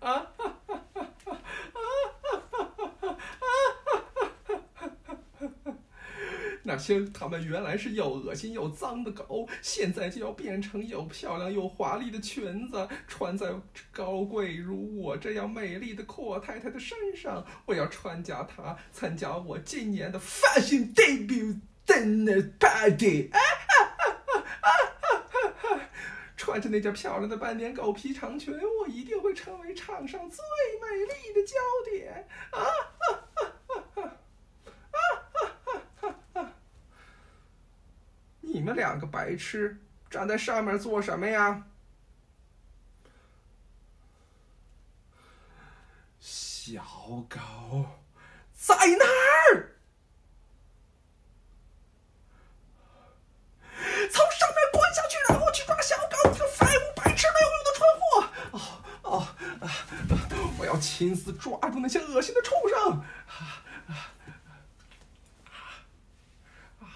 啊 那些他们原来是又恶心又脏的狗，现在就要变成又漂亮又华丽的裙子，穿在高贵如我这样美丽的阔太太的身上。我要穿加它参加我今年的 fashion debut dinner party。啊穿着那件漂亮的斑点狗皮长裙，我一定会成为场上最美丽的焦点。啊哈哈哈哈！啊哈哈哈哈！你们两个白痴，站在上面做什么呀？小狗在哪心思抓住那些恶心的畜生！啊啊啊啊！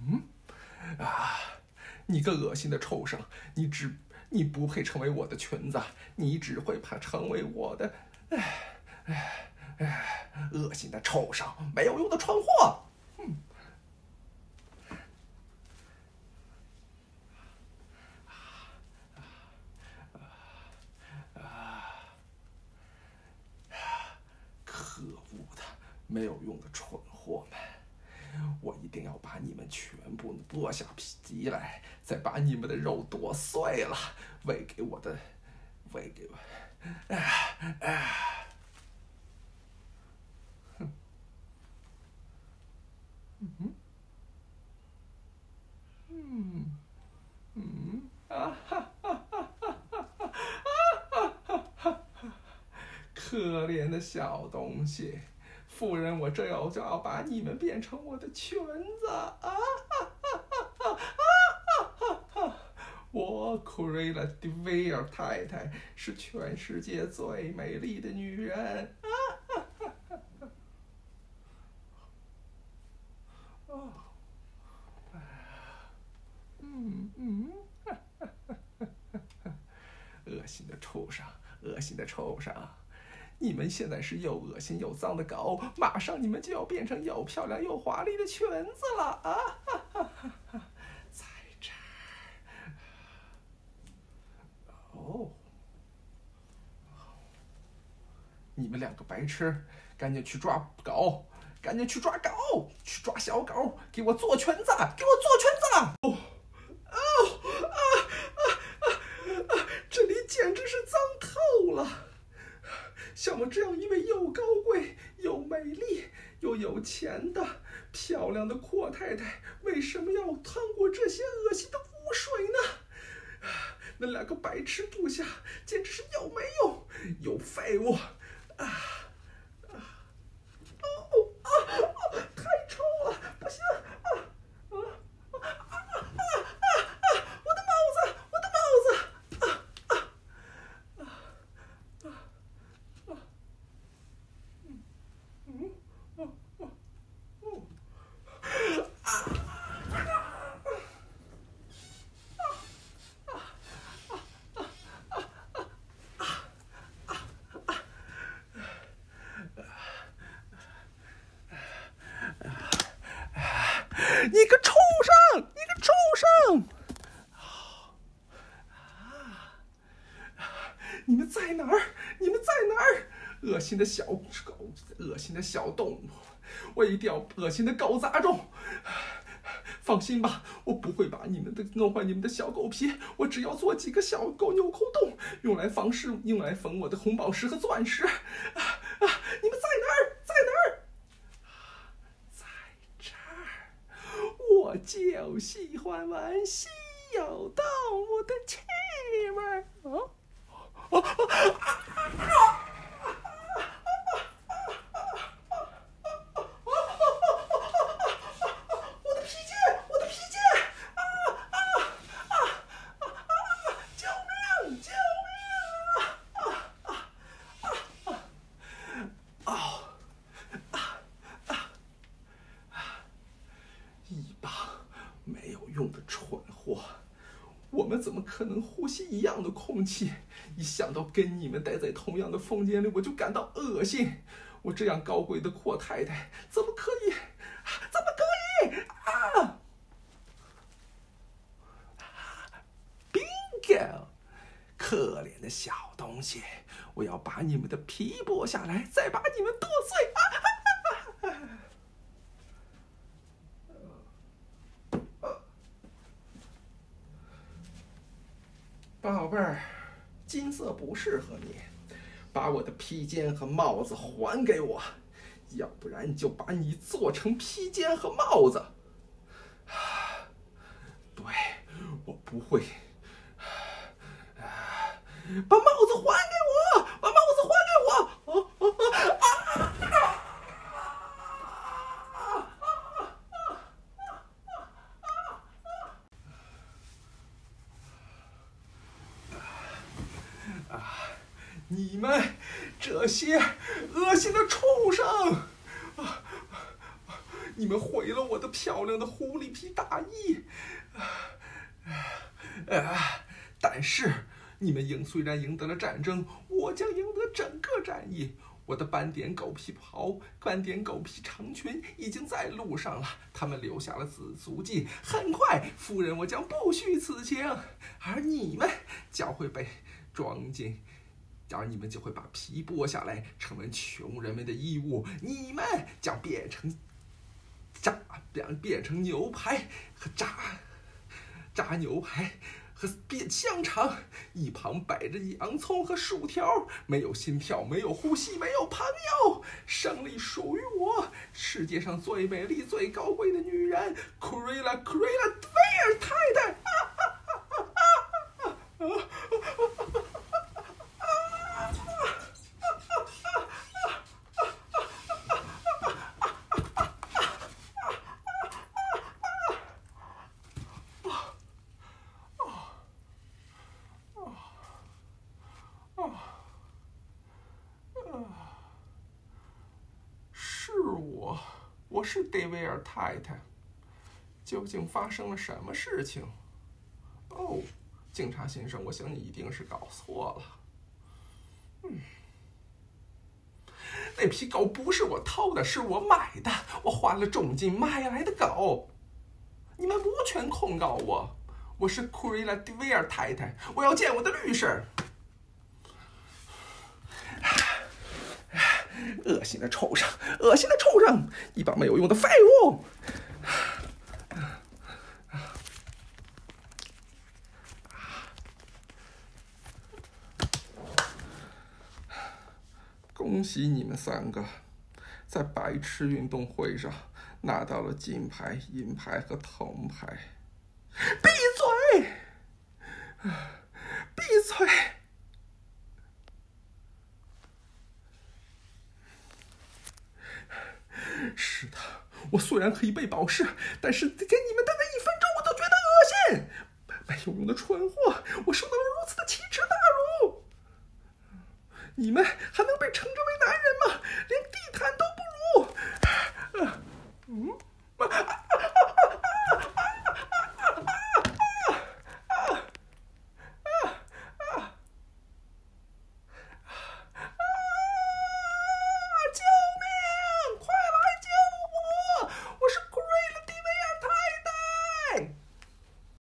嗯啊！你个恶心的畜生！你只你不配成为我的裙子，你只会怕成为我的，唉唉唉！恶心的畜生，没有用的蠢货！你们全部剥下皮来，再把你们的肉剁碎了，喂给我的，喂给我，哎哎，嗯，嗯，啊哈哈哈哈哈哈哈哈，可怜的小东西。夫人，我这要就要把你们变成我的全 子啊！哈哈哈哈哈哈！我库瑞拉·迪维尔太太是全世界最美丽的女人啊！哈哈哈哈！哦，嗯嗯，恶心的畜生，恶心的畜生！你们现在是又恶心又脏的狗，马上你们就要变成又漂亮又华丽的裙子了啊！哈哈哈哈在这儿，哦，你们两个白痴，赶紧去抓狗，赶紧去抓狗，去抓小狗，给我做裙子，给我做裙子！哦，哦，啊啊啊啊！这里简直是脏透了。像我这样一位又高贵又美丽又有钱的漂亮的阔太太，为什么要趟过这些恶心的污水呢？那两个白痴部下简直是又没用又废物！啊啊哦啊啊！太臭了，不行！啊啊啊啊啊啊！我的帽子，我的帽子！啊啊啊啊！啊，嗯，嗯，哦，哦，哦，啊，你个畜生！你个畜生！啊你们在哪儿？你们在哪儿？恶心的小狗，恶心的小动物，我一定要恶心的狗杂种！放心吧，我不会把你们的弄坏你们的小狗皮，我只要做几个小狗纽扣洞，用来防饰，用来缝我的红宝石和钻石。啊啊！你们在哪儿？在哪儿？在这儿，我就喜欢闻稀有动物的气味儿。哦。啊啊啊！我的皮筋，我的皮筋！啊啊啊啊啊！救命！救命！啊啊啊啊！哦啊啊啊！一帮没有用的蠢货！我们怎么可能呼吸一样的空气？一想到跟你们待在同样的房间里，我就感到恶心。我这样高贵的阔太太，怎么可以？怎么可以？啊！Bingo！可怜的小东西，我要把你们的皮剥下来，再把你们剁碎！啊哈哈哈哈！宝贝儿，金色不适合你，把我的披肩和帽子还给我，要不然就把你做成披肩和帽子。对，我不会。把帽子还给我！把帽子还给我！哦哦啊！啊！你们这些恶心的畜生！啊！你们毁了我的漂亮的狐狸皮大衣！啊！但是。你们赢虽然赢得了战争，我将赢得整个战役。我的斑点狗皮袍、斑点狗皮长裙已经在路上了，他们留下了自足迹。很快，夫人，我将不虚此行，而你们将会被装进，然而你们就会把皮剥下来，成为穷人们的衣物。你们将变成炸，变变成牛排和炸炸牛排。和变香肠，一旁摆着洋葱和薯条，没有心跳，没有呼吸，没有朋友，胜利属于我，世界上最美丽、最高贵的女人，Kurila Kurila 威尔太太。是戴维尔太太，究竟发生了什么事情？哦，警察先生，我想你一定是搞错了。嗯，那批狗不是我偷的，是我买的，我花了重金买来的狗。你们无权控告我，我是库瑞拉·迪维尔太太，我要见我的律师。恶心的畜生！恶心的畜生！一帮没有用的废物！恭喜你们三个，在白痴运动会上拿到了金牌、银牌和铜牌。闭嘴！闭嘴！是的我虽然可以被保释但是给你们的那一分钟我都觉得恶心。没有用的蠢货我受到了如此的奇耻大辱。你们还能被称之为男人吗？连地毯都不如。